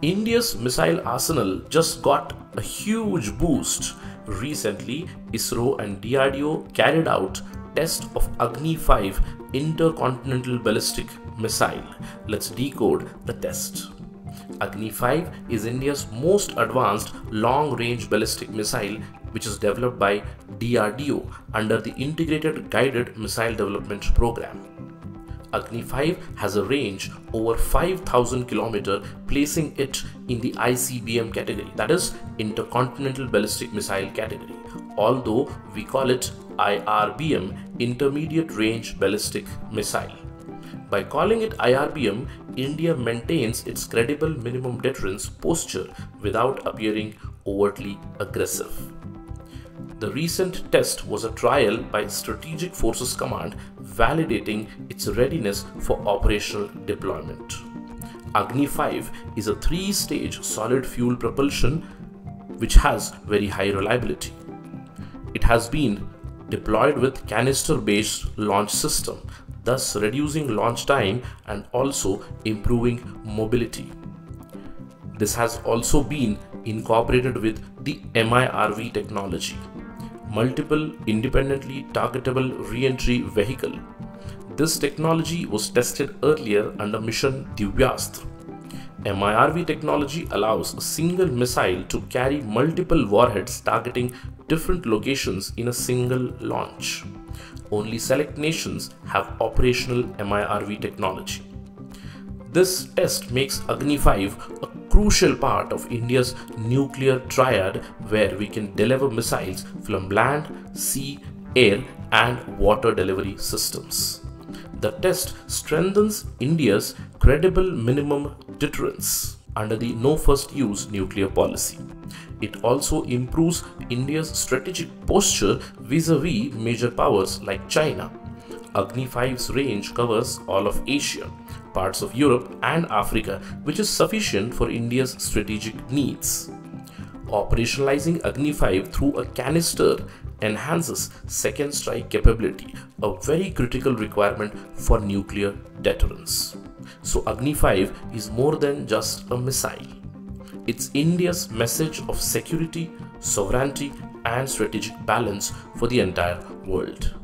India's missile arsenal just got a huge boost. Recently, ISRO and DRDO carried out test of Agni 5 intercontinental ballistic missile. Let's decode the test. Agni 5 is India's most advanced long range ballistic missile which is developed by DRDO under the Integrated Guided Missile Development Program. Agni 5 has a range over 5000 km placing it in the ICBM category that is intercontinental ballistic missile category. Although we call it IRBM intermediate range ballistic missile. By calling it IRBM India maintains its credible minimum deterrence posture without appearing overtly aggressive. The recent test was a trial by Strategic Forces Command validating its readiness for operational deployment. Agni 5 is a three stage solid fuel propulsion which has very high reliability. It has been deployed with canister based launch system, thus reducing launch time and also improving mobility. This has also been incorporated with the MIRV technology multiple independently targetable re-entry vehicle. This technology was tested earlier under mission Divyastra. MIRV technology allows a single missile to carry multiple warheads targeting different locations in a single launch. Only select nations have operational MIRV technology. This test makes Agni 5 a crucial part of India's nuclear triad where we can deliver missiles from land, sea, air and water delivery systems. The test strengthens India's credible minimum deterrence under the no first use nuclear policy. It also improves India's strategic posture vis-a-vis -vis major powers like China. Agni 5's range covers all of Asia, parts of Europe and Africa, which is sufficient for India's strategic needs. Operationalizing Agni 5 through a canister enhances second strike capability, a very critical requirement for nuclear deterrence. So, Agni 5 is more than just a missile. It's India's message of security, sovereignty, and strategic balance for the entire world.